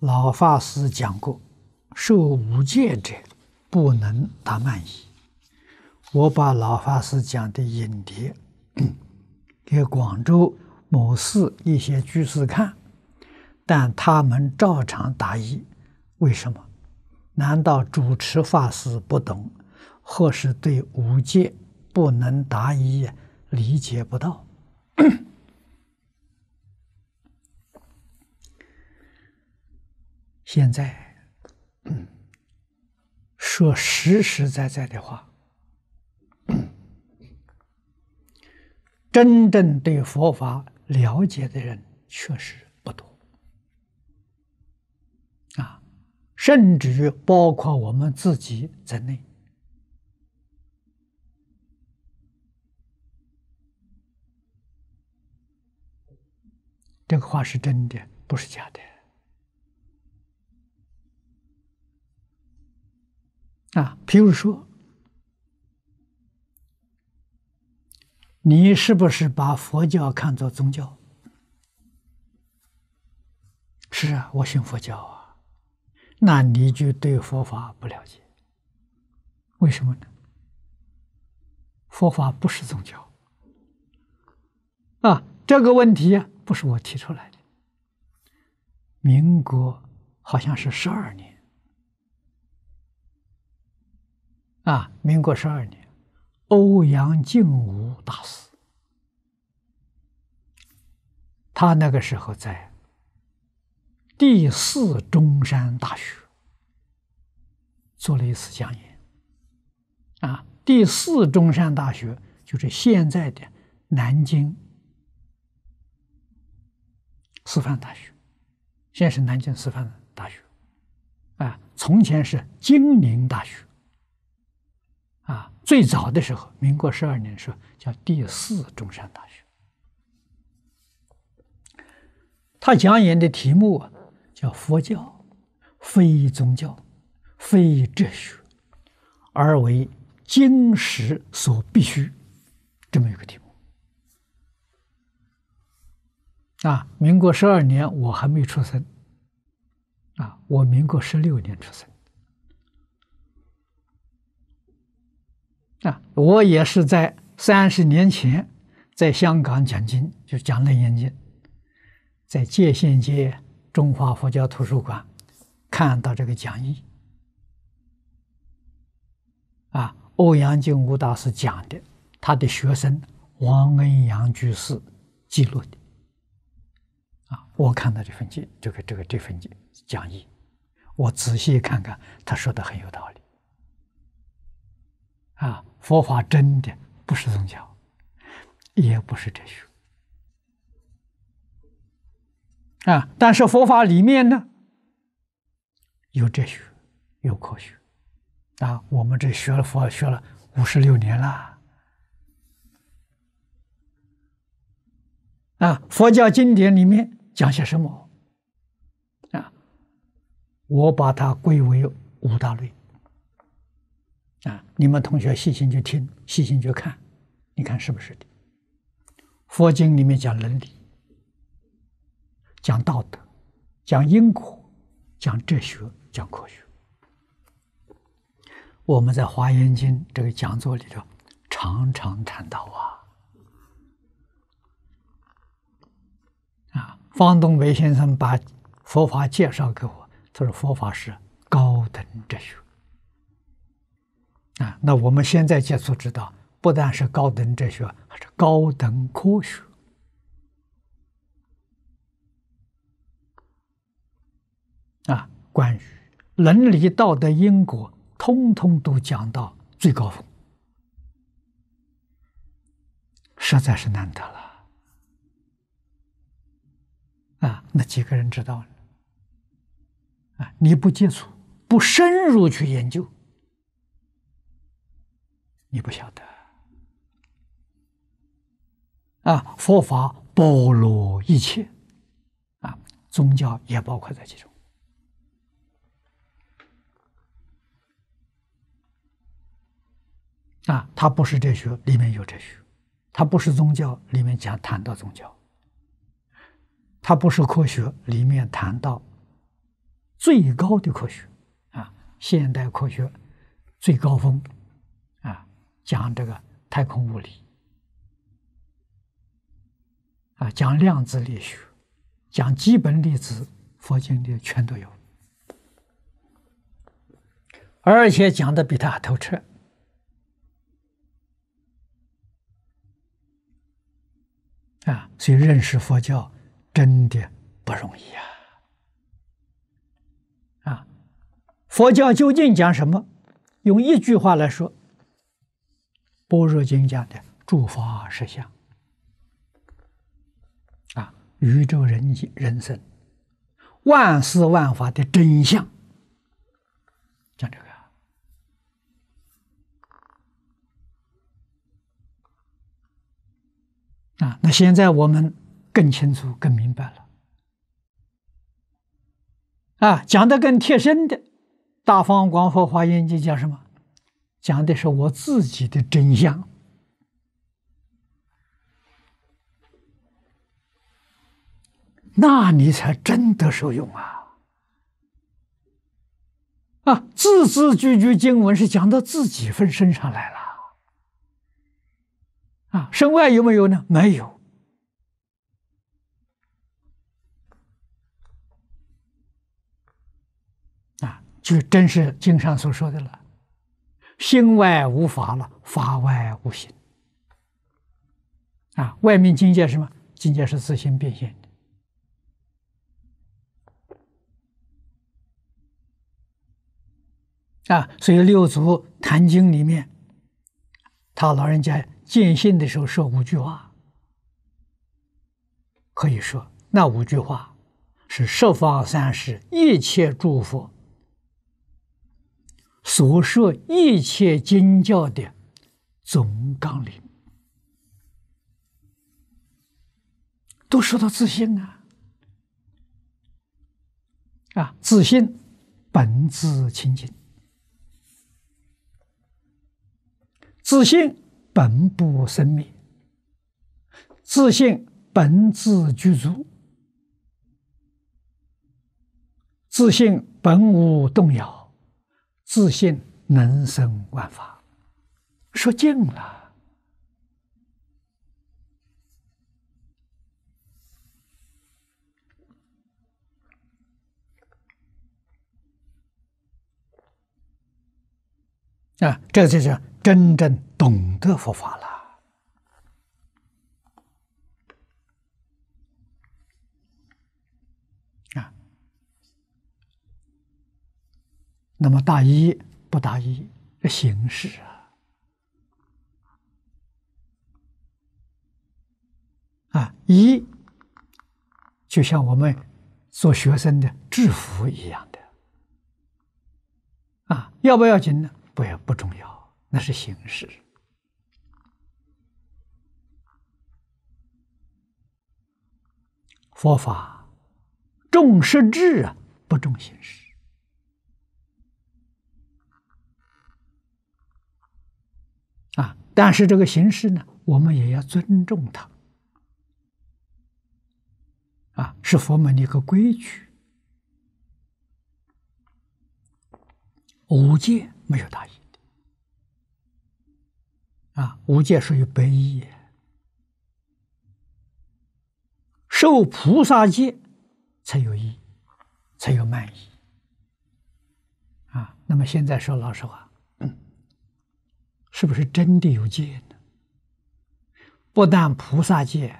老法师讲过，受五戒者不能达曼仪。我把老法师讲的影碟 给广州某寺一些居士看，但他们照常答疑。为什么？难道主持法师不懂，或是对五戒不能答疑理解不到？现在说实实在在的话，真正对佛法了解的人确实不多啊，甚至于包括我们自己在内。这个话是真的，不是假的。啊，譬如说，你是不是把佛教看作宗教？是啊，我信佛教啊，那你就对佛法不了解。为什么呢？佛法不是宗教啊，这个问题不是我提出来的。民国好像是十二年。啊，民国十二年，欧阳靖武大师，他那个时候在第四中山大学做了一次讲演。啊，第四中山大学就是现在的南京师范大学，现在是南京师范大学，啊，从前是金陵大学。啊，最早的时候，民国十二年的时候叫第四中山大学。他讲演的题目啊，叫“佛教非宗教，非哲学，而为经史所必须”，这么一个题目。啊，民国十二年我还没出生。啊，我民国十六年出生。啊，我也是在三十年前在香港讲经，就讲楞严经，在界限街中华佛教图书馆看到这个讲义，啊，欧阳靖武大师讲的，他的学生王恩阳居士记录的，啊，我看到这份记，这个这个这份讲讲义，我仔细看看，他说的很有道理。啊，佛法真的不是宗教，也不是哲学啊。但是佛法里面呢，有哲学，有科学啊。我们这学了佛学了五十六年了啊。佛教经典里面讲些什么啊？我把它归为五大类。啊！你们同学细心去听，细心去看，你看是不是的？佛经里面讲伦理，讲道德，讲因果，讲哲学，讲科学。我们在华严经这个讲座里头常常谈到啊。啊，方东北先生把佛法介绍给我，他说佛法是高等哲学。啊，那我们现在接触知道，不但是高等哲学，还是高等科学。啊，关于伦理道德因果，通通都讲到最高峰，实在是难得了。啊，那几个人知道了？啊，你不接触，不深入去研究。你不晓得啊！佛法包罗一切啊，宗教也包括在其中啊。它不是哲学，里面有哲学；它不是宗教，里面讲谈到宗教；它不是科学，里面谈到最高的科学啊，现代科学最高峰，讲这个太空物理啊，讲量子力学，讲基本粒子，佛经里全都有，而且讲的比他还透彻啊，所以认识佛教真的不容易啊啊。佛教究竟讲什么？用一句话来说，《般若经》讲的诸法实相啊，宇宙人人生，万事万法的真相，讲这个啊。那现在我们更清楚、更明白了啊，讲的更贴身的。大方广佛华严经讲什么？讲的是我自己的真相，那你才真的受用啊！啊，字字句句经文是讲到自己分身上来了，啊，身外有没有呢？没有。啊就真是经上所说的了，心外无法了，法外无心。啊，外面境界什么？境界是自心变现的。啊，所以六祖坛经里面，他老人家见性的时候说五句话，可以说那五句话是十方三世一切诸佛。所说一切经教的总纲领，都说到自信啊！啊，自信本自清净，自信本不生灭，自信本自具足，自信本无动摇。自信能生万法，说尽了啊！这就是真正懂得佛法了啊！那么大一不大一，这形式啊，啊一就像我们做学生的制服一样的，啊要不要紧呢？不要不重要，那是形式。佛法重实质啊，不重形式。啊！但是这个形式呢，我们也要尊重它。啊，是佛门的一个规矩。五戒没有大意的。啊，五戒属于百业，受菩萨戒才有意，才有慢意。啊，那么现在说老实话。是不是真的有戒呢？不但菩萨戒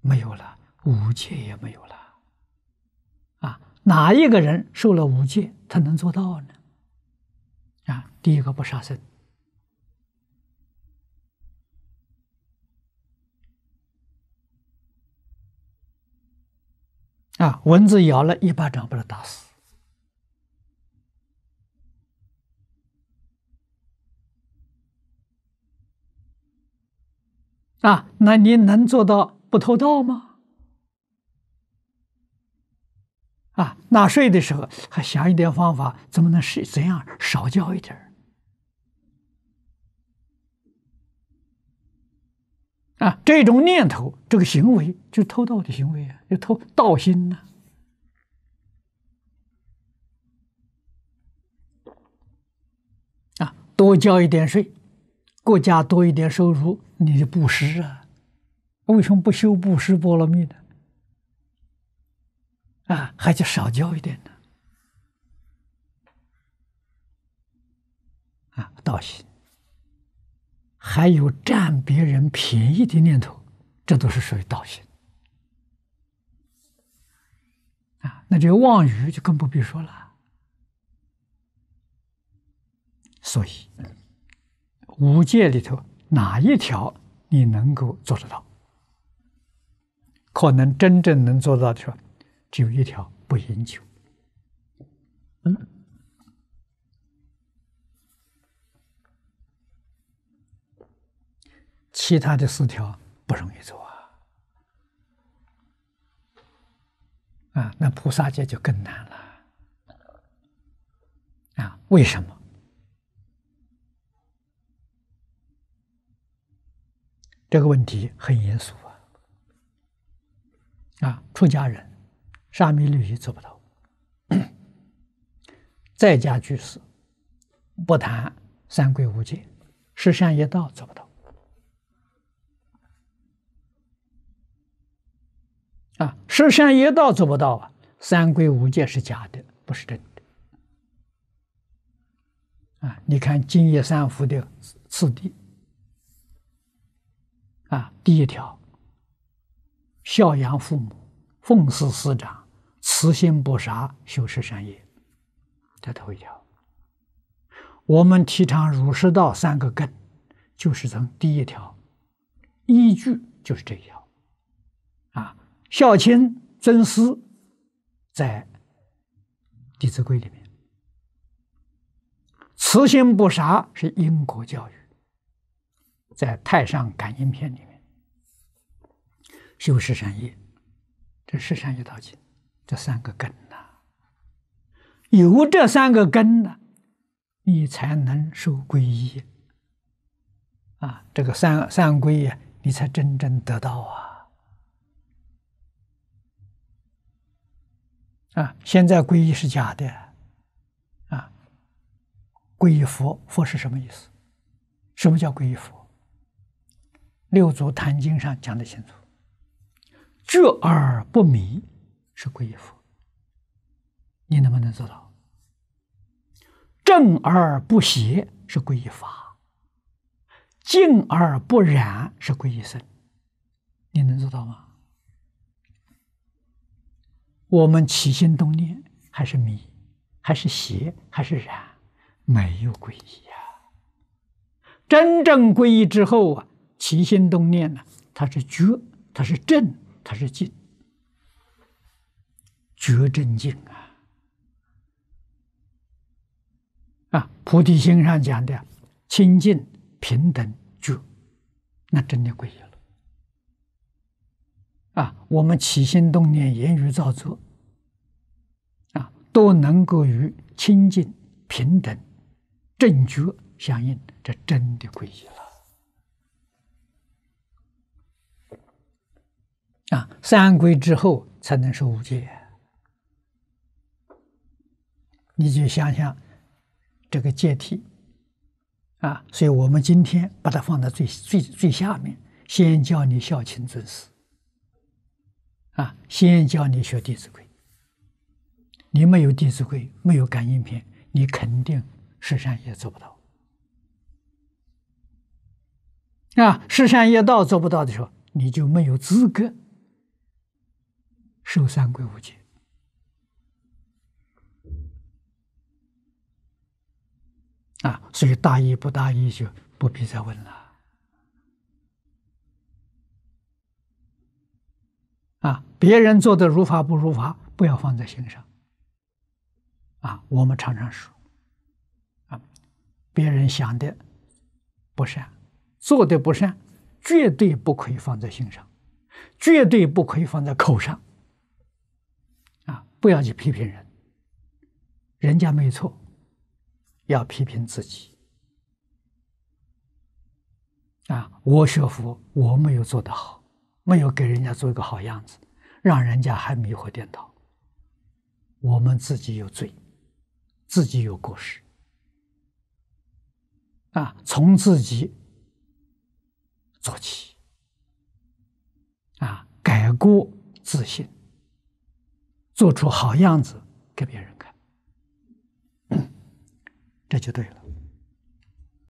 没有了，五戒也没有了。啊，哪一个人受了五戒，他能做到呢？啊，第一个不杀生，啊，蚊子咬了一巴掌把它打死。啊，那你能做到不偷盗吗？啊，纳税的时候还想一点方法，怎么能是怎样少交一点啊，这种念头，这个行为就偷盗的行为啊，就偷盗心呢、啊，多交一点税，国家多一点收入，你就布施啊？为什么不修布施波罗蜜呢？啊，还就少交一点呢？啊，道心，还有占别人便宜的念头，这都是属于道心。啊，那这个妄语就更不必说了。所以，五戒里头哪一条你能够做得到？可能真正能做到的说，只有一条：不饮酒。嗯，其他的四条不容易做啊！啊，那菩萨戒就更难了。啊，为什么？这个问题很严肃啊！啊，出家人沙弥律仪做不到，在家居士不谈三规五戒，十善业道做不到。啊，十善业道做不到啊，三规五戒是假的，不是真的。啊，你看净业三福的次第。啊，第一条，孝养父母，奉事师长，慈心不杀，修持善业，这头一条。我们提倡儒释道三个根，就是从第一条，依据就是这一条。啊，孝亲尊师，在《弟子规》里面，慈心不杀是因果教育。在《太上感应篇》里面，修十善业，这十善业道经，这三个根呐，有这三个根呢，你才能受皈依啊！这个三三皈呀，你才真正得到啊！啊，现在皈依是假的啊！皈依佛，佛是什么意思？什么叫皈依佛？六祖坛经上讲的清楚，觉而不迷是皈依佛，你能不能做到？正而不邪是皈依法，静而不染是皈依僧，你能做到吗？我们起心动念还是迷，还是邪，还是染，没有皈依呀。真正皈依之后啊。起心动念呢？它是觉，它是正，它是静，觉正静啊！啊，菩提心上讲的清净平等觉，那真的皈依了。啊，我们起心动念、言语造作，啊，都能够与清净平等正觉相应，这真的皈依了。啊，三归之后才能是五戒。你就想想这个阶梯啊，所以我们今天把它放在最最最下面，先教你孝亲尊师啊，先教你学《弟子规》。你没有《弟子规》，没有感应篇，你肯定十善业做不到。啊，十善业道做不到的时候，你就没有资格。受三归五戒啊，所以大意不大意就不必再问了啊。别人做的如法不如法，不要放在心上啊。我们常常说啊，别人想的不善，做的不善，绝对不可以放在心上，绝对不可以放在口上。不要去批评人，人家没错，要批评自己。啊，我学佛，我没有做得好，没有给人家做一个好样子，让人家还迷惑颠倒。我们自己有罪，自己有过失。啊，从自己做起，啊，改过自新，做出好样子给别人看，这就对了。